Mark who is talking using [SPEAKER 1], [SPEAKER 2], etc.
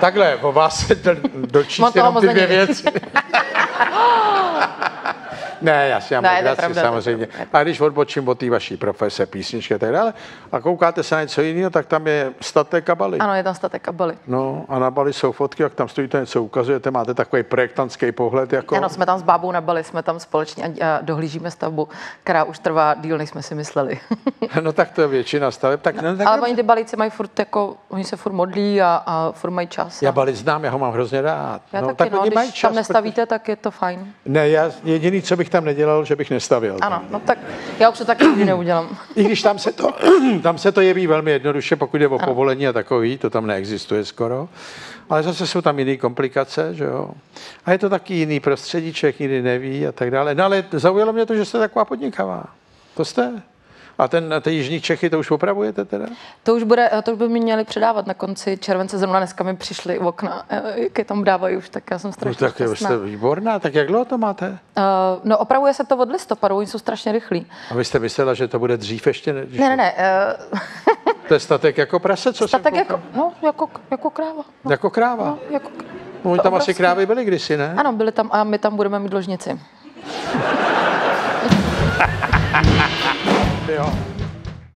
[SPEAKER 1] Takhle, o vás se do- dočíst jenom ty dvě věci. ne, já si mám
[SPEAKER 2] Ne,
[SPEAKER 1] legraci, samozřejmě. A když odbočím od té vaší profese, písničky a tak dále, a koukáte se na něco jiného, tak tam je statek a Bali.
[SPEAKER 2] Ano, je tam statek a Bali.
[SPEAKER 1] No a na Bali jsou fotky, jak tam stojíte, něco ukazujete, máte takový projektantský pohled. Jako...
[SPEAKER 2] Ano, jsme tam s bábou na Bali, jsme tam společně a, dohlížíme stavbu, která už trvá díl, než jsme si mysleli.
[SPEAKER 1] no tak to je většina staveb. Tak, no, tak
[SPEAKER 2] Ale oni ty balíci mají furt jako, oni se furt modlí a, a furt mají čas.
[SPEAKER 1] Já
[SPEAKER 2] a-
[SPEAKER 1] Bali znám, já ho mám hrozně rád.
[SPEAKER 2] já
[SPEAKER 1] no,
[SPEAKER 2] taky,
[SPEAKER 1] tak
[SPEAKER 2] no,
[SPEAKER 1] oni
[SPEAKER 2] když
[SPEAKER 1] mají čas,
[SPEAKER 2] tam nestavíte, tak je to fajn.
[SPEAKER 1] protože- Ne, já jediný, co bych tam nedělal, že bych nestavil.
[SPEAKER 2] Ano, no tak já už to taky nikdy neudělám.
[SPEAKER 1] I když tam se to, tam se to jeví velmi jednoduše, pokud jde o povolení a takový, to tam neexistuje skoro. Ale zase jsou tam jiné komplikace, že jo. A je to taky jiný prostředí, člověk nikdy neví a tak dále. No ale zaujalo mě to, že jste taková podnikavá. To jste. A ten, ty jižní Čechy, to už opravujete teda?
[SPEAKER 2] To už, bude, to už by mi měli předávat na konci července. Zrovna dneska mi přišly okna, eh, jak je tam dávají už, tak já jsem
[SPEAKER 1] No
[SPEAKER 2] strašně
[SPEAKER 1] tak jo,
[SPEAKER 2] šťastná.
[SPEAKER 1] jste výborná, tak jak dlouho to máte?
[SPEAKER 2] Uh, no opravuje se to od listopadu, oni jsou strašně rychlí.
[SPEAKER 1] A vy jste myslela, že to bude dřív ještě? Ne,
[SPEAKER 2] Ne, ne, uh,
[SPEAKER 1] To je statek jako prase, co
[SPEAKER 2] tak
[SPEAKER 1] koukal?
[SPEAKER 2] jako, no, jako, jako kráva. No,
[SPEAKER 1] Jako kráva.
[SPEAKER 2] no, jako,
[SPEAKER 1] No, tam asi
[SPEAKER 2] obrovský.
[SPEAKER 1] krávy byly kdysi, ne?
[SPEAKER 2] ano, byli tam a my tam budeme mít ložnici.
[SPEAKER 1] Jo.